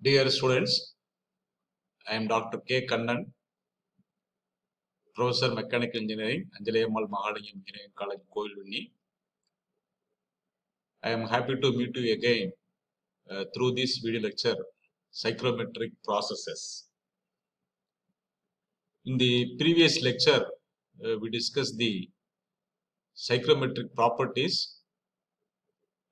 Dear students, I am Dr. K. Kannan, Professor Mechanical Engineering, Anjalai Ammal Mahalingam Engineering College, Kovilvenni. I am happy to meet you again uh, through this video lecture, Psychrometric Processes. In the previous lecture, uh, we discussed the psychrometric properties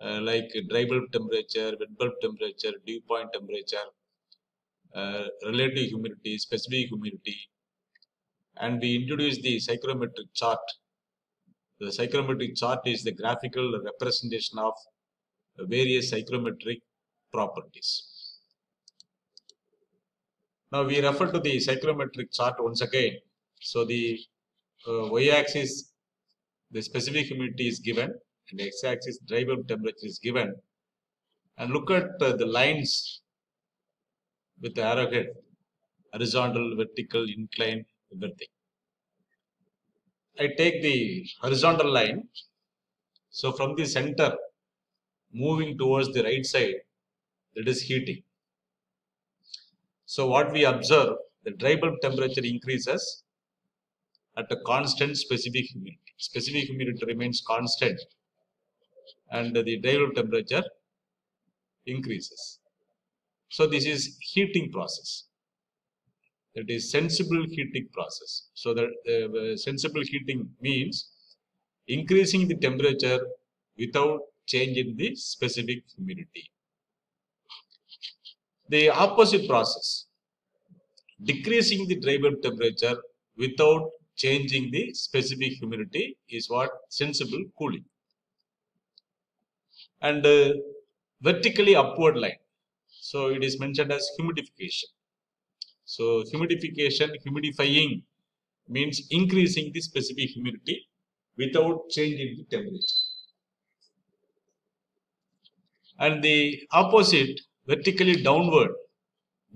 like dry bulb temperature, wet bulb temperature, dew point temperature, uh, relative humidity, specific humidity, and we introduce the psychrometric chart. The psychrometric chart is the graphical representation of various psychrometric properties. Now we refer to the psychrometric chart once again. So the uh, y-axis, the specific humidity is given, and the x-axis dry bulb temperature is given. And look at uh, the lines with the arrowhead, horizontal, vertical, incline, everything. I take the horizontal line. So from the center, moving towards the right side, that is heating. So what we observe, the dry bulb temperature increases at a constant specific humidity. Specific humidity remains constant and the bulb temperature increases. So this is heating process. That is sensible heating process. So that uh, sensible heating means increasing the temperature without changing the specific humidity. The opposite process, decreasing the dry bulb temperature without changing the specific humidity is what sensible cooling. And uh, vertically upward line. So it is mentioned as humidification. So humidification, humidifying means increasing the specific humidity without changing the temperature. And the opposite, vertically downward,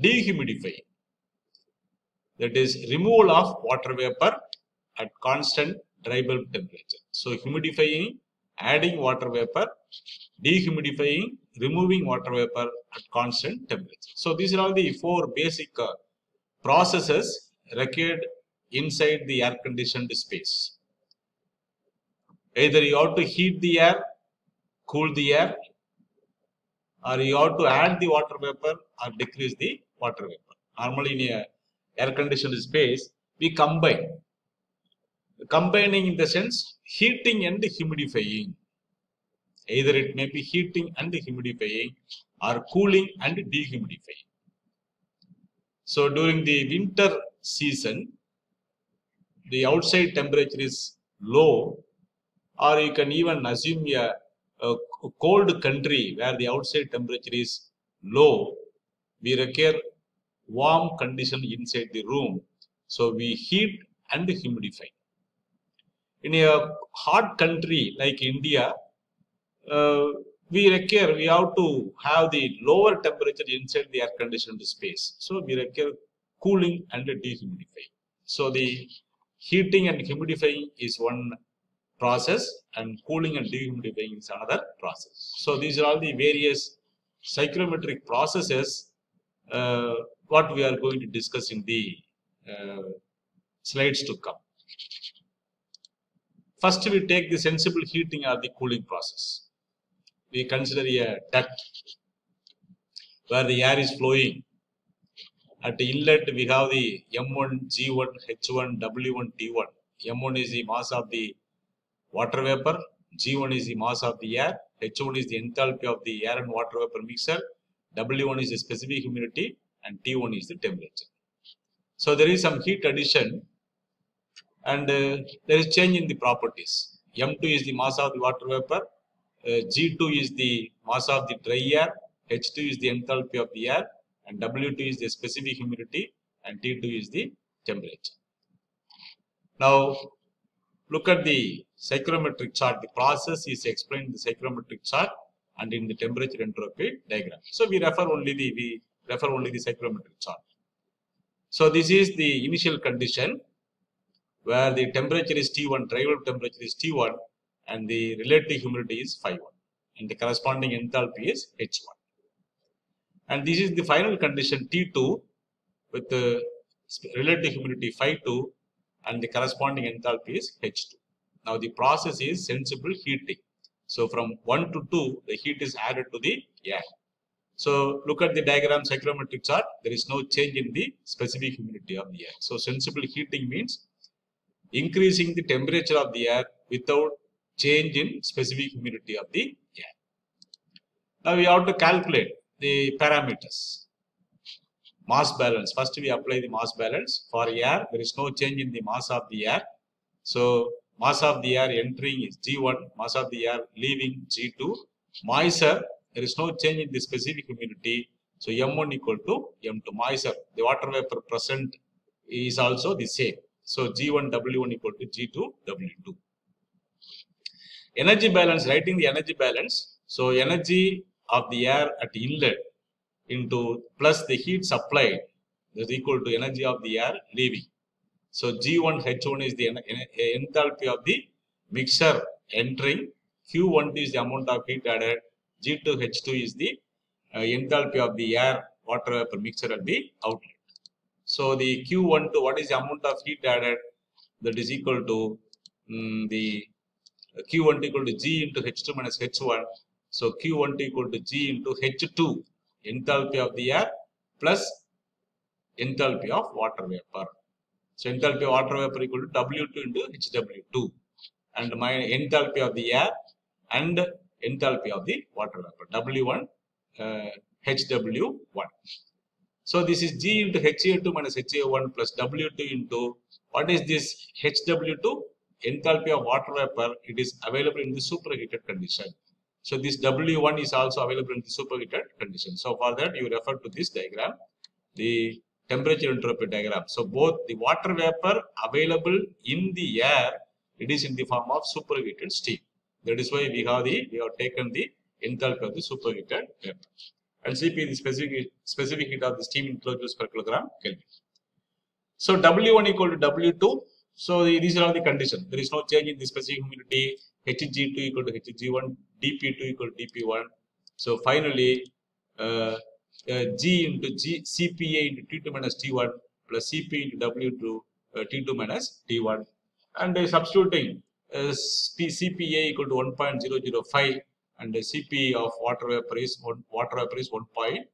dehumidifying. That is removal of water vapor at constant dry bulb temperature. So humidifying, adding water vapor, dehumidifying, removing water vapor at constant temperature. So these are all the four basic uh, processes required inside the air conditioned space. Either you have to heat the air, cool the air, or you have to add the water vapor or decrease the water vapor. Normally in a air conditioned space, we combine. Combining in the sense heating and humidifying. Either it may be heating and humidifying or cooling and dehumidifying. So during the winter season, the outside temperature is low, or you can even assume a, a cold country where the outside temperature is low. We require warm condition inside the room, so we heat and humidify. In a hot country like India, uh, we require we have to have the lower temperature inside the air conditioned space. So we require cooling and dehumidifying. So the heating and humidifying is one process and cooling and dehumidifying is another process. So these are all the various psychrometric processes uh, what we are going to discuss in the uh, slides to come first we take the sensible heating or the cooling process we consider a duct where the air is flowing. At the inlet, we have the M1, G1, H1, W1, T1. M1 is the mass of the water vapor, G1 is the mass of the air, H1 is the enthalpy of the air and water vapor mixture, W1 is the specific humidity, and T1 is the temperature. So there is some heat addition and uh, there is change in the properties. M2 is the mass of the water vapor, uh, G2 is the mass of the dry air, H2 is the enthalpy of the air, and W2 is the specific humidity, and T2 is the temperature. Now, look at the psychrometric chart. The process is explained in the psychrometric chart and in the temperature entropy diagram. So we refer only the we refer only the psychrometric chart. So this is the initial condition where the temperature is T1, dry bulb temperature is T1, and the relative humidity is phi 1 and the corresponding enthalpy is H1. And this is the final condition T2 with the relative humidity phi 2 and the corresponding enthalpy is H2. Now the process is sensible heating. So from 1 to 2, the heat is added to the air. So look at the diagram psychrometric chart. There is no change in the specific humidity of the air. So sensible heating means increasing the temperature of the air without change in specific humidity of the air. Now we have to calculate the parameters. Mass balance. First we apply the mass balance. For air, there is no change in the mass of the air. So mass of the air entering is G1, mass of the air leaving G2. Moisture, there is no change in the specific humidity. So M1 equal to M2 moisture. The water vapor present is also the same. So G1 W1 equal to G2 W2. Energy balance, writing the energy balance. So energy of the air at inlet into plus the heat supplied is equal to energy of the air leaving. So G1 H1 is the enthalpy of the mixture entering. Q1 is the amount of heat added. G2 H2 is the uh, enthalpy of the air water vapor mixture at the outlet. So the Q1 to what is the amount of heat added that is equal to um, the Q1 equal to G into H2 minus H1. So Q1 equal to G into H2 enthalpy of the air plus enthalpy of water vapor. So enthalpy of water vapor equal to W2 into HW2 and my enthalpy of the air and enthalpy of the water vapor W1 uh, HW1. So this is G into HA2 minus HA1 plus W2 into what is this HW2 enthalpy of water vapor it is available in the superheated condition. So this W1 is also available in the superheated condition. So for that you refer to this diagram, the temperature entropy diagram. So both the water vapor available in the air, it is in the form of superheated steam. That is why we have the we have taken the enthalpy of the superheated vapor. And Cp is the specific specific heat of the steam in kilojoules per kilogram Kelvin. So W1 equal to W2. So the, these are all the conditions. There is no change in the specific humidity. Hg2 equal to Hg1, dP2 equal to dP1. So finally, uh, uh, G into G, CPA into T2 minus T1 plus CP into W2 uh, T2 minus T1 and substituting uh, CPA equal to 1.005 and the CP of water vapor is one, water vapor is 1.9.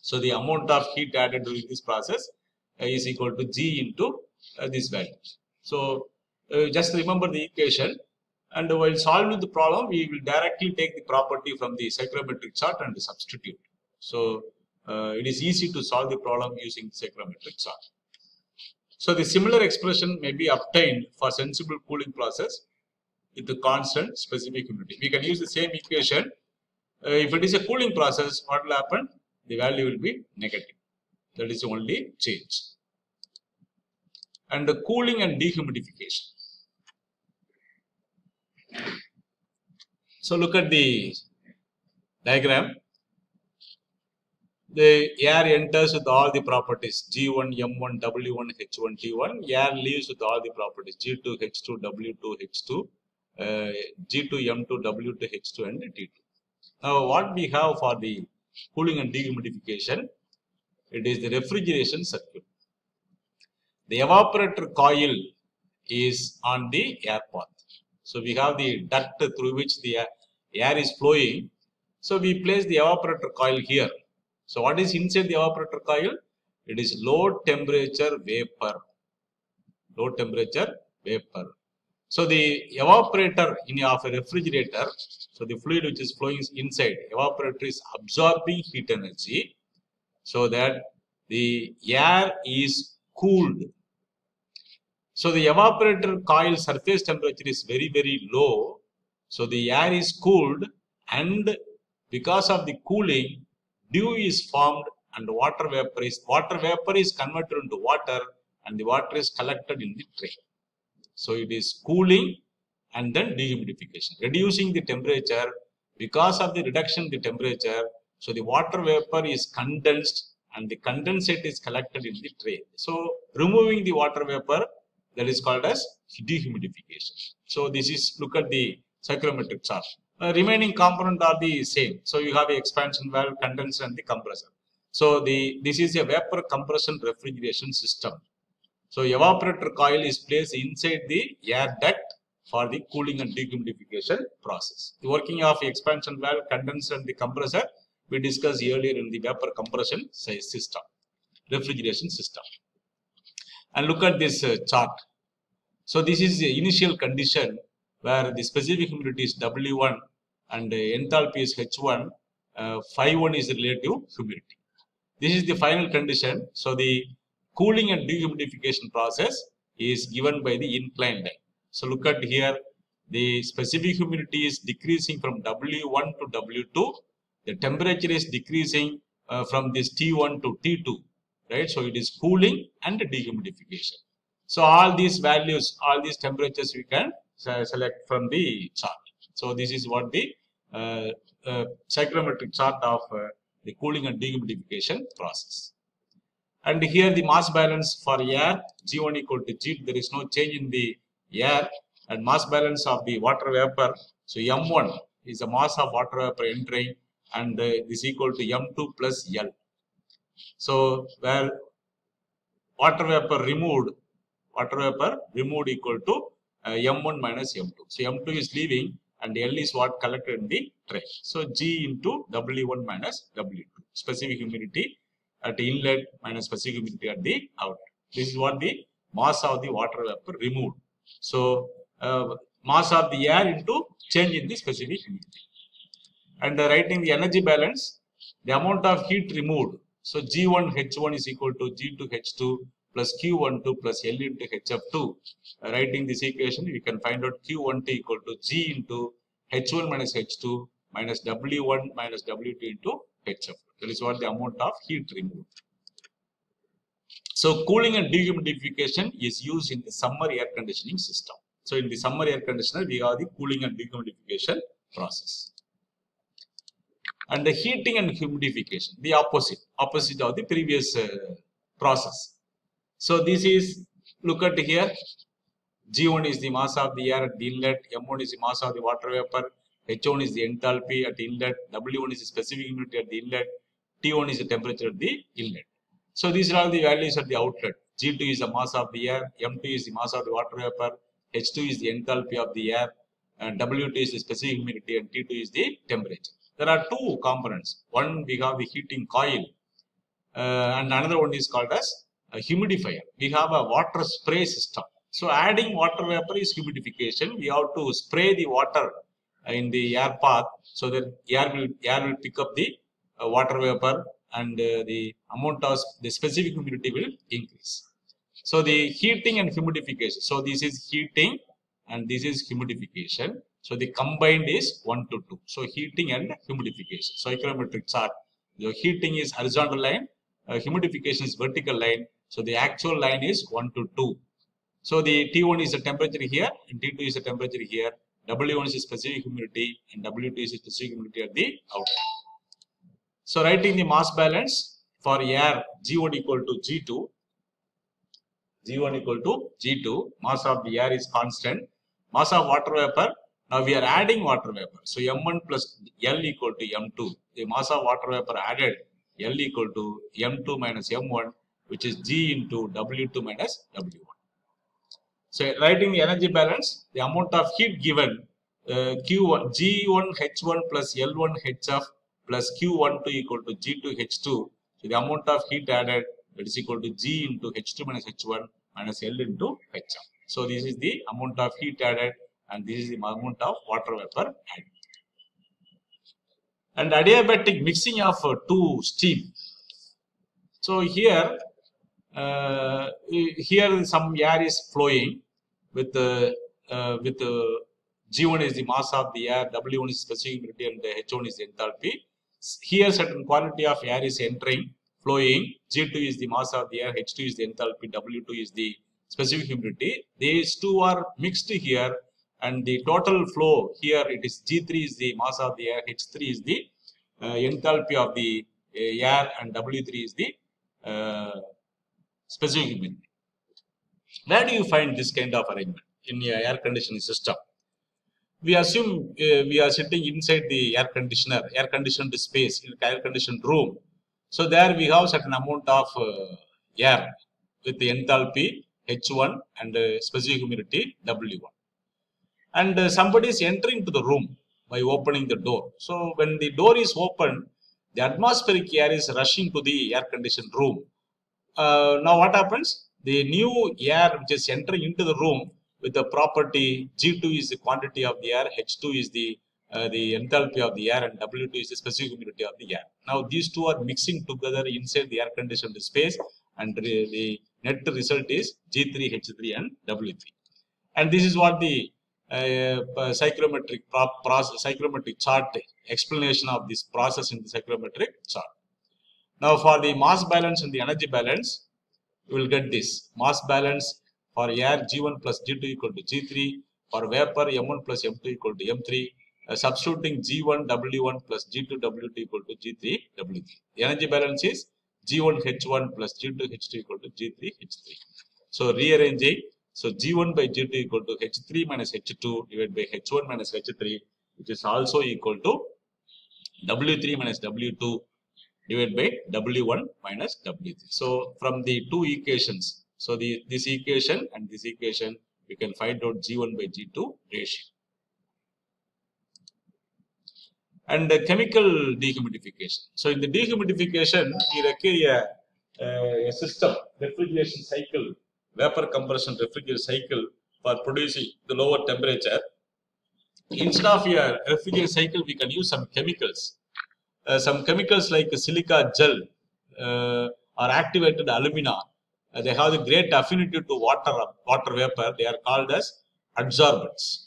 So the amount of heat added during this process uh, is equal to G into uh, this value. So uh, just remember the equation and while solving the problem we will directly take the property from the psychrometric chart and substitute. So uh, it is easy to solve the problem using psychrometric chart. So the similar expression may be obtained for sensible cooling process with the constant specific humidity. We can use the same equation. Uh, if it is a cooling process, what will happen? The value will be negative. That is only change. And the cooling and dehumidification. So look at the diagram the air enters with all the properties G1, M1, W1, H1, T1. Air leaves with all the properties G2, H2, W2, H2, uh, G2, M2, W2, H2, and T2. Now, what we have for the cooling and dehumidification, it is the refrigeration circuit. The evaporator coil is on the air path. So, we have the duct through which the air is flowing. So, we place the evaporator coil here so what is inside the evaporator coil? It is low temperature vapor. Low temperature vapor. So the evaporator in of a refrigerator, so the fluid which is flowing inside, evaporator is absorbing heat energy so that the air is cooled. So the evaporator coil surface temperature is very very low. So the air is cooled and because of the cooling dew is formed and water vapor is water vapor is converted into water and the water is collected in the tray. So it is cooling and then dehumidification, reducing the temperature because of the reduction the temperature. So the water vapor is condensed and the condensate is collected in the tray. So removing the water vapor that is called as dehumidification. So this is look at the psychrometric chart. Remaining component are the same. So you have the expansion valve, condenser and the compressor. So the this is a vapor compression refrigeration system. So evaporator coil is placed inside the air duct for the cooling and dehumidification process. The working of expansion valve, condenser and the compressor we discussed earlier in the vapor compression system, refrigeration system. And look at this uh, chart. So this is the initial condition where the specific humidity is W1 and uh, enthalpy is H1, uh, phi 1 is the relative humidity. This is the final condition. So the cooling and dehumidification process is given by the inclined line. So look at here, the specific humidity is decreasing from W1 to W2. The temperature is decreasing uh, from this T1 to T2, right? So it is cooling and dehumidification. So all these values, all these temperatures we can select from the chart. So this is what the uh, uh, psychrometric chart of uh, the cooling and dehumidification process. And here the mass balance for air G1 equal to G, there is no change in the air and mass balance of the water vapor. So M1 is the mass of water vapor entering and uh, is equal to M2 plus L. So where water vapor removed, water vapor removed equal to uh, M1 minus M2. So M2 is leaving and L is what collected in the tray. So G into W1 minus W2. Specific humidity at inlet minus specific humidity at the outlet. This is what the mass of the water vapor removed. So uh, mass of the air into change in the specific humidity. And uh, writing the energy balance, the amount of heat removed. So G1 H1 is equal to G2 H2 plus Q12 plus L into HF2. Uh, writing this equation, we can find out Q12 equal to G into H1 minus H2 minus W1 minus W2 into HF. That is what the amount of heat removed. So cooling and dehumidification is used in the summer air conditioning system. So in the summer air conditioner, we have the cooling and dehumidification process. And the heating and humidification, the opposite, opposite of the previous uh, process. So this is, look at here, G1 is the mass of the air at the inlet, M1 is the mass of the water vapor, H1 is the enthalpy at the inlet, W1 is the specific humidity at the inlet, T1 is the temperature at the inlet. So these are all the values at the outlet. G2 is the mass of the air, M2 is the mass of the water vapor, H2 is the enthalpy of the air, and W2 is the specific humidity and T2 is the temperature. There are two components. One we have the heating coil uh, and another one is called as a humidifier. We have a water spray system. So adding water vapor is humidification. We have to spray the water in the air path so that air will air will pick up the uh, water vapor and uh, the amount of the specific humidity will increase. So the heating and humidification. So this is heating and this is humidification. So the combined is 1 to 2. So heating and humidification. So Psychrometric chart. The heating is horizontal line, uh, humidification is vertical line. So the actual line is 1 to 2. So the T1 is the temperature here and T2 is the temperature here. W1 is the specific humidity and W2 is the specific humidity at the outlet. So writing the mass balance for air G1 equal to G2. G1 equal to G2. Mass of the air is constant. Mass of water vapor. Now we are adding water vapor. So M1 plus L equal to M2. The mass of water vapor added L equal to M2 minus M1 which is G into W2 minus W1. So writing the energy balance, the amount of heat given uh, Q1 G1 H1 plus L1 HF plus Q12 equal to G2 H2. So the amount of heat added that is equal to G into H2 minus H1 minus L into HF. So this is the amount of heat added and this is the amount of water vapor added. And adiabatic mixing of uh, two steam. So here, uh, here some air is flowing with the uh, with the G1 is the mass of the air, W1 is specific humidity, and H1 is enthalpy. Here, certain quantity of air is entering, flowing. G2 is the mass of the air, H2 is the enthalpy, W2 is the specific humidity. These two are mixed here, and the total flow here it is G3 is the mass of the air, H3 is the uh, enthalpy of the uh, air, and W3 is the uh, specific humidity. Where do you find this kind of arrangement in your air conditioning system? We assume uh, we are sitting inside the air conditioner, air conditioned space, in air conditioned room. So there we have certain amount of uh, air with the enthalpy H1 and uh, specific humidity W1. And uh, somebody is entering to the room by opening the door. So when the door is opened, the atmospheric air is rushing to the air conditioned room. Uh, now what happens? The new air which is entering into the room with the property G2 is the quantity of the air, H2 is the uh, the enthalpy of the air, and W2 is the specific humidity of the air. Now these two are mixing together inside the air conditioned space, and the, net result is G3, H3, and W3. And this is what the uh, psychrometric process, psychrometric chart explanation of this process in the psychrometric chart. Now for the mass balance and the energy balance, you will get this mass balance for air G1 plus G2 equal to G3, for vapor M1 plus M2 equal to M3, uh, substituting G1 W1 plus G2 W2 equal to G3 W3. The energy balance is G1 H1 plus G2 H2 equal to G3 H3. So rearranging, so G1 by G2 equal to H3 minus H2 divided by H1 minus H3, which is also equal to W3 minus W2 divided by W1 minus W3. So from the two equations, so the this equation and this equation, we can find out G1 by G2 ratio. And the chemical dehumidification. So in the dehumidification, we require a, a system, refrigeration cycle, vapor compression refrigeration cycle for producing the lower temperature. Instead of a refrigeration cycle, we can use some chemicals. Uh, some chemicals like silica gel uh, or activated alumina they have the great affinity to water water vapor. They are called as adsorbents.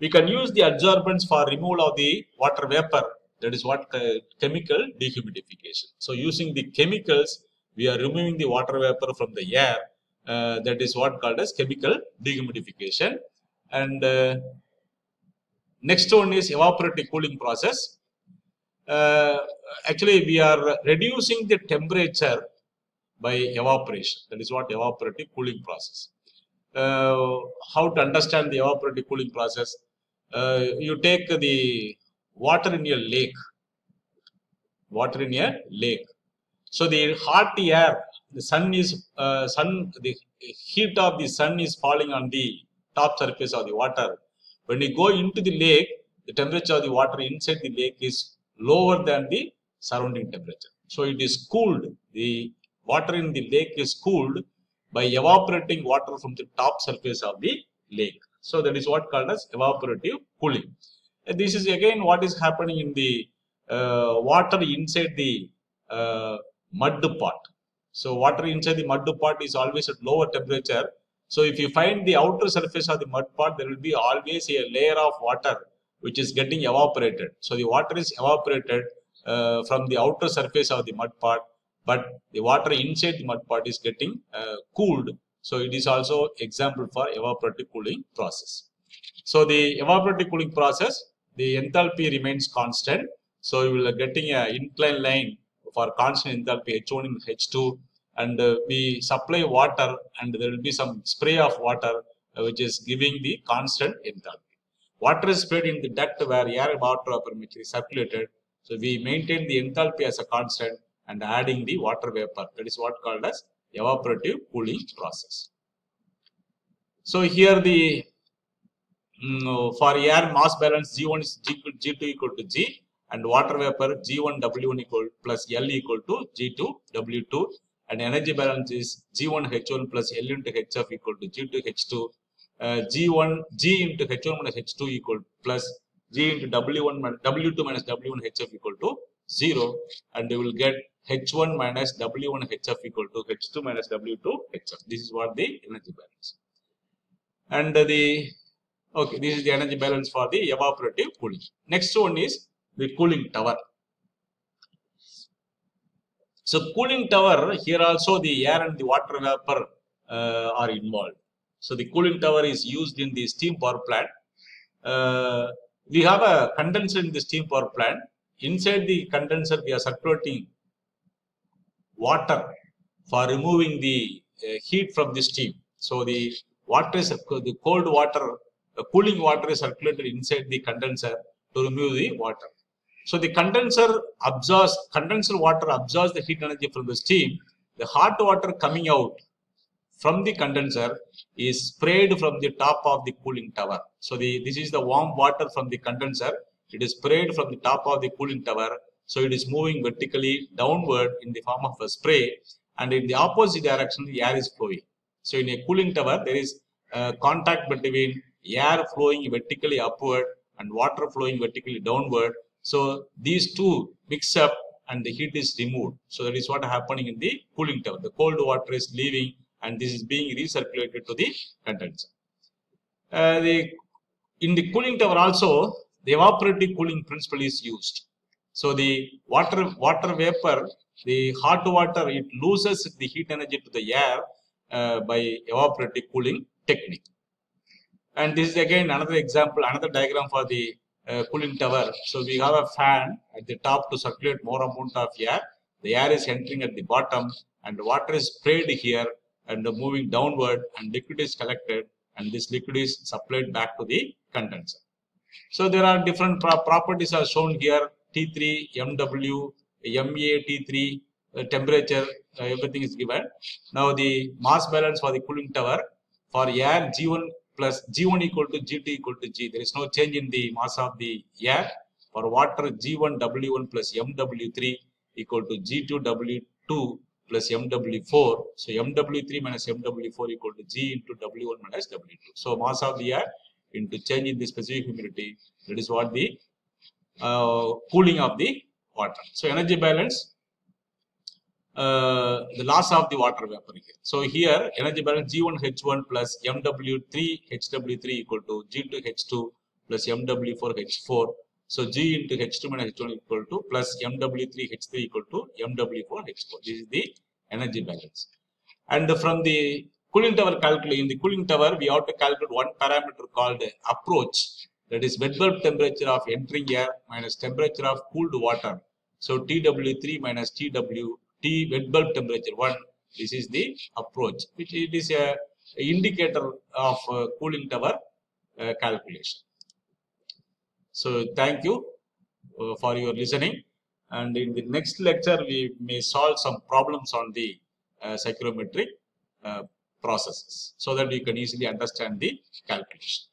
We can use the adsorbents for removal of the water vapor. That is what uh, chemical dehumidification. So using the chemicals we are removing the water vapor from the air. Uh, that is what called as chemical dehumidification. And next one is evaporative cooling process. Uh, actually we are reducing the temperature by evaporation. That is what evaporative cooling process. Uh, how to understand the evaporative cooling process? Uh, you take the water in your lake, water in your lake. So the hot air, the sun is sun, the heat of the sun is falling on the top surface of the water. When you go into the lake, the temperature of the water inside the lake is lower than the surrounding temperature. So it is cooled. The water in the lake is cooled by evaporating water from the top surface of the lake. So that is what called as evaporative cooling. And this is again what is happening in the uh, water inside the uh, mud pot. So water inside the mud pot is always at lower temperature. So if you find the outer surface of the mud pot, there will be always a layer of water which is getting evaporated. So the water is evaporated uh, from the outer surface of the mud pot, but the water inside the mud pot is getting uh, cooled. So it is also example for evaporative cooling process. So the evaporative cooling process, the enthalpy remains constant. So you will getting a inclined line for constant enthalpy H1 and H2 and uh, we supply water and there will be some spray of water uh, which is giving the constant enthalpy. Water is spread in the duct where air water vapor is circulated. So we maintain the enthalpy as a constant and adding the water vapor. That is what called as evaporative cooling process. So here the um, for air mass balance G1 is G, G2 equal to G and water vapor G1 W1 equal plus L equal to G2 W2 and energy balance is G1 H1 plus L into HF equal to G2 H2 uh, G1 G into H1 minus H2 equal plus G into W1 W2 minus W1 HF equal to 0 and you will get H1 minus W1 HF equal to H2 minus W2 HF. This is what the energy balance. And the okay, this is the energy balance for the evaporative cooling. Next one is the cooling tower. So cooling tower here also the air and the water vapor uh, are involved. So the cooling tower is used in the steam power plant. Uh, we have a condenser in the steam power plant. Inside the condenser, we are circulating water for removing the uh, heat from the steam. So the water is the cold water the cooling water is circulated inside the condenser to remove the water. So the condenser absorbs, condenser water absorbs the heat energy from the steam. The hot water coming out from the condenser is sprayed from the top of the cooling tower. So the this is the warm water from the condenser. It is sprayed from the top of the cooling tower. So it is moving vertically downward in the form of a spray and in the opposite direction the air is flowing. So in a cooling tower there is uh, contact between air flowing vertically upward and water flowing vertically downward. So these two mix up and the heat is removed. So that is what happening in the cooling tower. The cold water is leaving and this is being recirculated to the condenser. Uh, the, in the cooling tower also, the evaporative cooling principle is used. So the water water vapor, the hot water, it loses the heat energy to the air uh, by evaporative cooling technique. And this is again another example, another diagram for the uh, cooling tower. So we have a fan at the top to circulate more amount of air. The air is entering at the bottom and water is sprayed here and moving downward and liquid is collected and this liquid is supplied back to the condenser. So there are different pro properties are shown here T3, MW, MA, T3, uh, temperature, uh, everything is given. Now the mass balance for the cooling tower for air G1 plus G1 equal to G2 equal to G. There is no change in the mass of the air. For water G1 W1 plus MW3 equal to G2 W2 plus MW4. So MW3 minus MW4 equal to G into W1 minus W2. So mass of the air into change in the specific humidity. That is what the uh, cooling of the water. So energy balance, uh, the loss of the water vapor here. So here energy balance G1 H1 plus MW3 HW3 equal to G2 H2 plus MW4 H4. So G into H2 minus H1 equal to plus MW3 H3 equal to MW4 H4. This is the energy balance. And from the cooling tower calculation, in the cooling tower, we have to calculate one parameter called approach. That is wet bulb temperature of entering air minus temperature of cooled water. So TW3 minus TW, T wet bulb temperature 1. This is the approach, which it is a, indicator of uh, cooling tower uh, calculation. So thank you uh, for your listening. And in the next lecture, we may solve some problems on the uh, psychrometric uh, processes so that we can easily understand the calculation.